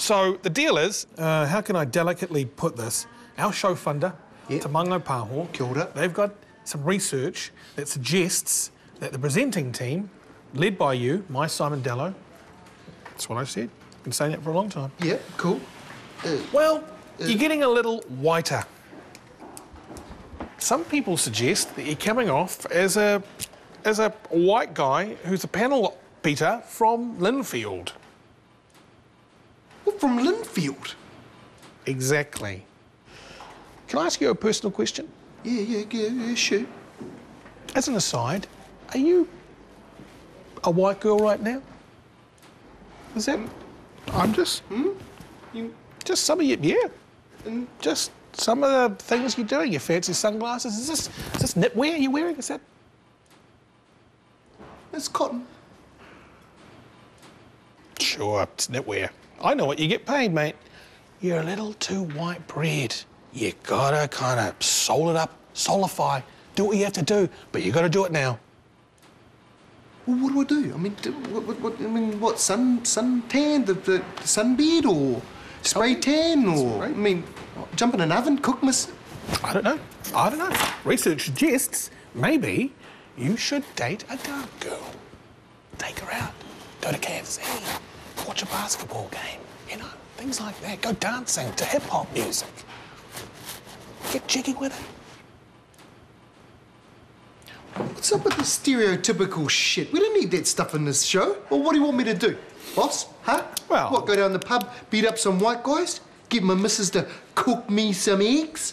So the deal is, uh, how can I delicately put this? Our show funder, Yeah. Te Māngai Pāho, Kia ora. they've got some research that suggests that the presenting team, led by you, my Simon Dello, that's what I said, been saying that for a long time. Yeah, cool. Well, you're getting a little whiter. Some people suggest that you're coming off as a as a white guy who's a panel beater from Lynfield. From Lynfield. Exactly. Can I ask you a personal question? Yeah, yeah, yeah, yeah, sure. As an aside, are you a white girl right now? Is that? I'm just. Hmm? You, just some of you, yeah. And just some of the things you're doing. Your fancy sunglasses. Is this is this knitwear you're wearing? Is that? It's cotton. It's knitwear. I know what you get paid, mate. You're a little too white bread. You gotta kind of soul it up, solidify, do what you have to do, but you gotta do it now. Well, what do I do? I mean, do, what, what, what, I mean, what, sun, sun tan, the, the sunbed, or spray tan, or, I mean, jump in an oven, cook my... I don't know. I don't know. Research suggests maybe you should date a dark girl. Take her out. Go to KFC. Watch a basketball game. You know, things like that. Go dancing to hip hop music. Get jiggy with it. What's up with the stereotypical shit? We don't need that stuff in this show. Well, what do you want me to do? Boss? Huh? Well- What, go down the pub, beat up some white guys? Get my missus to cook me some eggs?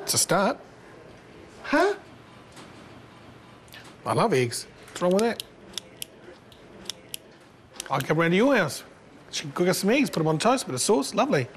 It's a start. Huh? I love eggs. What's wrong with that? I'll come round to your house. She can cook us some eggs, put them on toast, bit of sauce. Lovely.